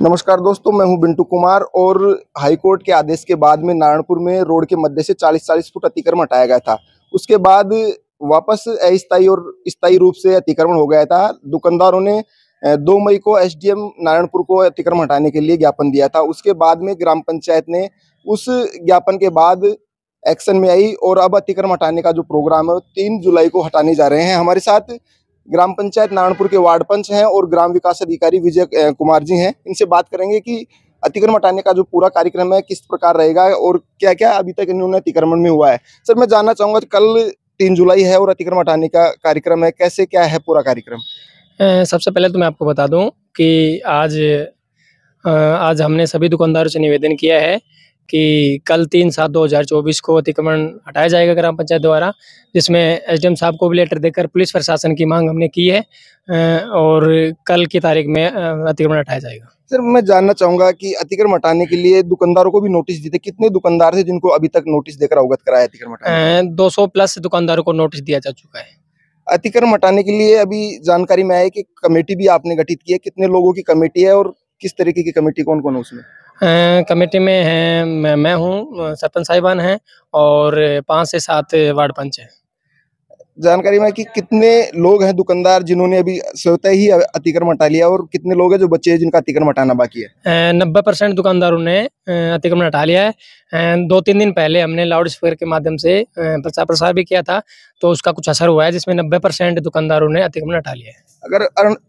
नमस्कार दोस्तों, मैं हूँ बिंटू कुमार और हाईकोर्ट के आदेश के बाद में नारायणपुर में रोड के मध्य से 40-40 फुट अतिक्रमण हटाया गया था। उसके बाद वापस अस्थायी और स्थायी रूप से अतिक्रमण हो गया था। दुकानदारों ने दो मई को एसडीएम नारायणपुर को अतिक्रमण हटाने के लिए ज्ञापन दिया था। उसके बाद में ग्राम पंचायत ने उस ज्ञापन के बाद एक्शन में आई और अब अतिक्रमण हटाने का जो प्रोग्राम है तीन जुलाई को हटाने जा रहे हैं। हमारे साथ ग्राम पंचायत नारायणपुर के वार्ड पंच हैं और ग्राम विकास अधिकारी विजय कुमार जी हैं। इनसे बात करेंगे कि अतिक्रमण हटाने का जो पूरा कार्यक्रम है, किस प्रकार रहेगा और क्या क्या अभी तक इन्होंने अतिक्रमण में हुआ है। सर, मैं जानना चाहूँगा कल तीन जुलाई है और अतिक्रमण हटाने का कार्यक्रम है। कैसे, क्या है पूरा कार्यक्रम? सबसे पहले तो मैं आपको बता दूँ कि आज आज हमने सभी दुकानदारों से निवेदन किया है कि कल तीन सात दो हज़ार चौबीस को अतिक्रमण हटाया जाएगा ग्राम पंचायत द्वारा जिसमें एसडीएम साहब को भी लेटर देकर पुलिस प्रशासन की मांग हमने की है और कल की तारीख में अतिक्रमण हटाया जाएगा। सर मैं जानना चाहूँगा कि अतिक्रमण हटाने के लिए दुकानदारों को भी नोटिस दी थे। कितने दुकानदार थे जिनको अभी तक नोटिस देकर अवगत कराया अतिक्रमण दो सौ प्लस दुकानदारों को नोटिस दिया जा चुका है। अतिक्रमण हटाने के लिए अभी जानकारी में आया कि कमेटी भी आपने गठित की है। कितने लोगों की कमेटी है और किस तरीके की कमेटी कौन कौन है उसमें? कमेटी में हैं मैं, हूँ सरपंच साहिबान हैं और पाँच से सात वार्ड पंच हैं। जानकारी में कि कितने लोग हैं दुकानदार जिन्होंने अभी स्वतः ही अतिक्रमण हटा लिया और कितने लोग हैं जो बच्चे हैं जिनका अतिक्रमण हटाना बाकी है? नब्बे परसेंट दुकानदारों ने अतिक्रमण हटा लिया है। दो तीन दिन पहले हमने लाउड स्पीकर के माध्यम से प्रचार प्रसार भी किया था तो उसका कुछ असर हुआ है जिसमें नब्बे परसेंट दुकानदारों ने अतिक्रमण हटा लिया है। अगर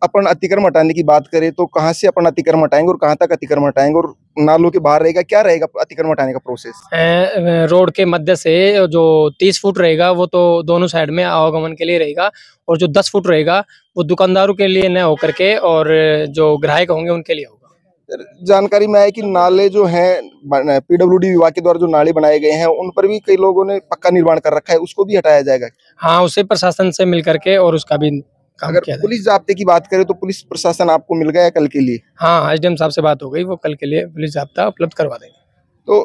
अपन अतिक्रमण हटाने की बात करें तो कहाँ से अपन अतिक्रमण हटाएँगे और कहाँ तक अतिक्रमण हटाएँगे और नालों के बाहर रहेगा? क्या रहेगा अतिक्रमण हटाने का प्रोसेस रोड के मध्य से जो तीस फुट रहेगा वो तो दोनों साइड में आवागमन के लिए रहेगा और जो दस फुट रहेगा वो दुकानदारों के लिए न होकर के और जो ग्राहक होंगे उनके लिए होगा। जानकारी में आया कि नाले जो हैं पीडब्ल्यूडी विभाग के द्वारा जो नाले बनाए गए हैं उन पर भी कई लोगों ने पक्का निर्माण कर रखा है उसको भी हटाया जाएगा? हाँ उसे प्रशासन से मिल करके और उसका भी अगर पुलिस जाब्ते की बात करें तो पुलिस प्रशासन आपको मिल गया कल के लिए? हाँ एस साहब से बात हो गई वो कल के लिए पुलिस जाब्ता उपलब्ध करवा देंगे। तो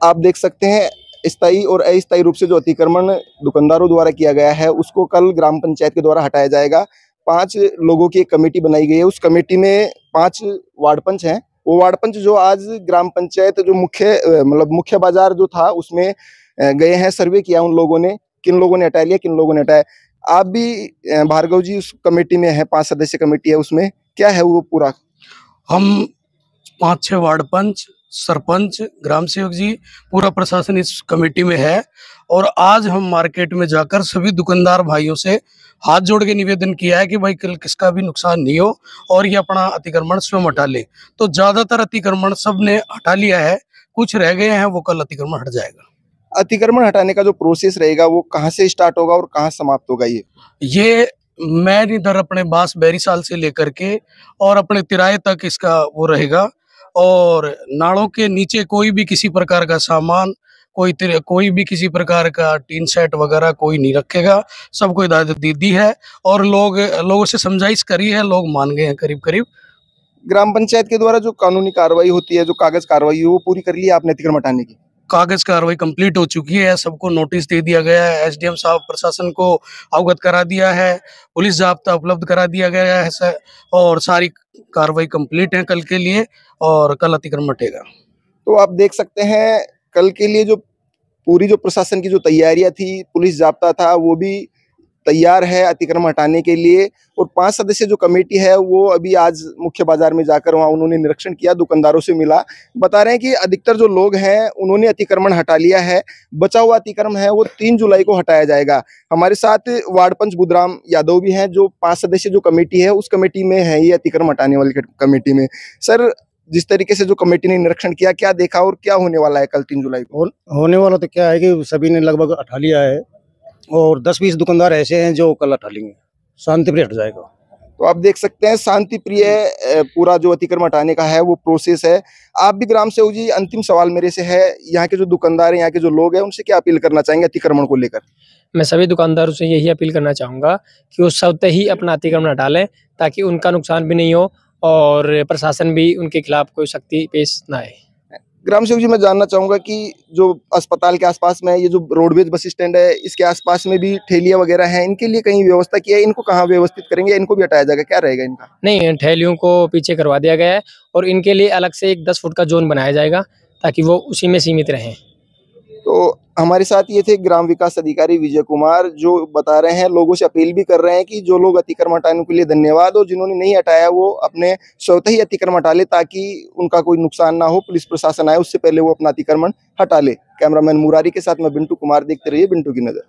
आप देख सकते हैं स्थायी और अस्थायी रूप से जो अतिक्रमण दुकानदारों द्वारा किया गया है, उसको कल ग्राम पंचायत के द्वारा हटाया जाएगा। पाँच लोगों की एक कमेटी बनाई गई है। उस कमेटी में पाँच वार्ड पंच हैं। वो वार्ड पंच जो आज ग्राम पंचायत जो मुख्य मतलब मुख्य बाज़ार जो था, उसमें गए हैं, सर्वे किया उन लोगों ने। किन लोगों ने हटा लिया, किन लोगों ने हटाया। आप भी भार्गव जी, उस कमेटी में है, पाँच सदस्य कमेटी है उसमें। क्या है वो पूरा? हम पाँच छह वार्ड पंच सरपंच ग्राम सेवक जी पूरा प्रशासन इस कमेटी में है और आज हम मार्केट में जाकर सभी दुकानदार भाइयों से हाथ जोड़ के निवेदन किया है कि भाई कल किसका भी नुकसान नहीं हो और ये अपना अतिक्रमण स्वयं हटा ले। तो ज़्यादातर अतिक्रमण सबने हटा लिया है कुछ रह गए हैं वो कल अतिक्रमण हट जाएगा। अतिक्रमण हटाने का जो प्रोसेस रहेगा वो कहाँ से स्टार्ट होगा और कहाँ समाप्त होगा ये? ये मैं इधर अपने बास बैरी साल से लेकर के और अपने तिराए तक इसका वो रहेगा। और नाड़ों के नीचे कोई भी किसी प्रकार का सामान, कोई कोई भी किसी प्रकार का टीन सेट वगैरह कोई नहीं रखेगा। सबको इजाज़त दी दी है और लोग, लोगों से समझाइश करी है, लोग मान गए हैं करीब करीब ग्राम पंचायत के द्वारा जो कानूनी कार्रवाई होती है, जो कागज़ कार्रवाई है, वो पूरी कर ली है आपने अतिक्रम हटाने की? कागज़ कार्रवाई कंप्लीट हो चुकी है, सबको नोटिस दे दिया गया है, एसडीएम साहब प्रशासन को अवगत करा दिया है, पुलिस जाब्ता उपलब्ध करा दिया गया है और सारी कार्रवाई कंप्लीट है कल के लिए और कल अतिक्रमण हटेगा। तो आप देख सकते हैं, कल के लिए जो पूरी जो प्रशासन की जो तैयारियाँ थी, पुलिस जाब्ता था, वो भी तैयार है अतिक्रमण हटाने के लिए और पाँच सदस्य जो कमेटी है, वो अभी आज मुख्य बाज़ार में जाकर वहाँ उन्होंने निरीक्षण किया, दुकानदारों से मिला। बता रहे हैं कि अधिकतर जो लोग हैं, उन्होंने अतिक्रमण हटा लिया है। बचा हुआ अतिक्रम है, वो तीन जुलाई को हटाया जाएगा। हमारे साथ वार्ड पंच बुधराम यादव भी हैं, जो पाँच सदस्य जो कमेटी है, उस कमेटी में है, ये अतिक्रमण हटाने वाली कमेटी में। सर, जिस तरीके से जो कमेटी ने निरीक्षण किया, क्या देखा और क्या होने वाला है कल तीन जुलाई को? होने वाला तो क्या है कि सभी ने लगभग हटा लिया है। और दस बीस दुकानदार ऐसे हैं जो कल हटा लेंगे। शांति प्रिय हट जाएगा। तो आप देख सकते हैं शांति प्रिय पूरा जो अतिक्रमण हटाने का है वो प्रोसेस है। आप भी ग्राम सेवक जी अंतिम सवाल मेरे से है यहाँ के जो दुकानदार हैं यहाँ के जो लोग हैं उनसे क्या अपील करना चाहेंगे अतिक्रमण को लेकर? मैं सभी दुकानदारों से यही अपील करना चाहूँगा कि वो सब ही अपना अतिक्रमण हटा लें ताकि उनका नुकसान भी नहीं हो और प्रशासन भी उनके खिलाफ कोई शक्ति पेश ना आए। ग्राम सेवक जी, मैं जानना चाहूँगा कि जो अस्पताल के आसपास में, ये जो रोडवेज़ बस स्टैंड है, इसके आसपास में भी ठेलियाँ वगैरह हैं, इनके लिए कहीं व्यवस्था की है? इनको कहाँ व्यवस्थित करेंगे? इनको भी हटाया जाएगा, क्या रहेगा इनका? नहीं ठेलियों को पीछे करवा दिया गया है और इनके लिए अलग से एक दस फुट का जोन बनाया जाएगा ताकि वो उसी में सीमित रहें। तो हमारे साथ ये थे ग्राम विकास अधिकारी विजय कुमार, जो बता रहे हैं, लोगों से अपील भी कर रहे हैं कि जो लोग अतिक्रमण हटाने के लिए धन्यवाद और जिन्होंने नहीं हटाया, वो अपने स्वतः ही अतिक्रमण हटा ले ताकि उनका कोई नुकसान ना हो, पुलिस प्रशासन आए, उससे पहले वो अपना अतिक्रमण हटा ले। कैमरामैन मुरारी के साथ मैं बिंटू कुमार, देखते रहिए बिंटू की नज़र।